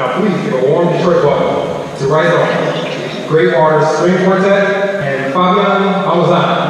Now please give a warm Detroit welcome to Rise On, Great Waters String Quartet, and Fabian Alzano.